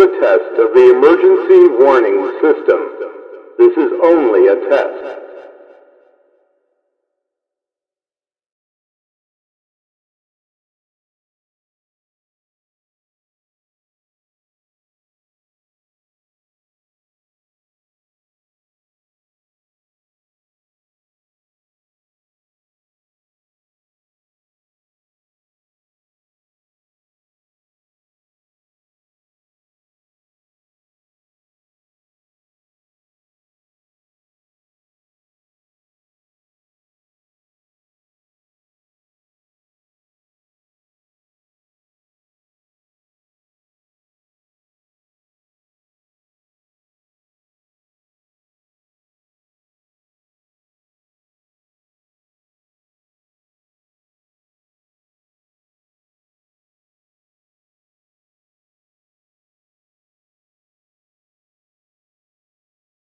a test of the emergency warning system. This is only a test.